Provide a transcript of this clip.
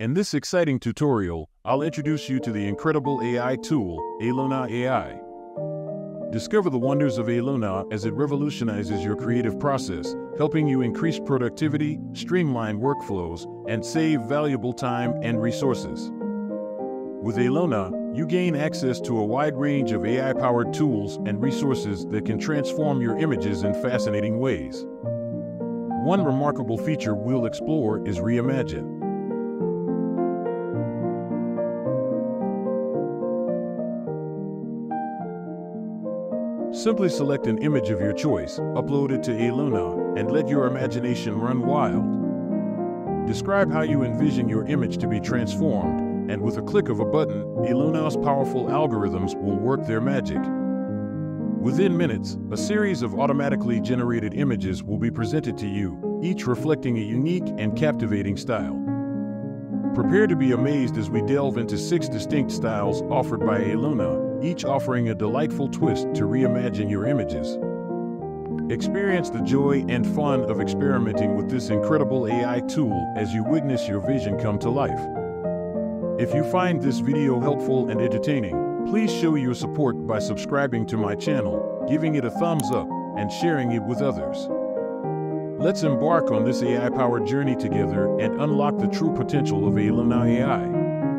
In this exciting tutorial, I'll introduce you to the incredible AI tool, Eluna AI. Discover the wonders of Eluna as it revolutionizes your creative process, helping you increase productivity, streamline workflows, and save valuable time and resources. With Eluna, you gain access to a wide range of AI-powered tools and resources that can transform your images in fascinating ways. One remarkable feature we'll explore is Reimagine. Simply select an image of your choice, upload it to Eluna, and let your imagination run wild. Describe how you envision your image to be transformed, and with a click of a button, Eluna's powerful algorithms will work their magic. Within minutes, a series of automatically generated images will be presented to you, each reflecting a unique and captivating style. Prepare to be amazed as we delve into six distinct styles offered by Eluna, each offering a delightful twist to reimagine your images. Experience the joy and fun of experimenting with this incredible AI tool as you witness your vision come to life. If you find this video helpful and entertaining, please show your support by subscribing to my channel, giving it a thumbs up, and sharing it with others. Let's embark on this AI-powered journey together and unlock the true potential of Eluna AI.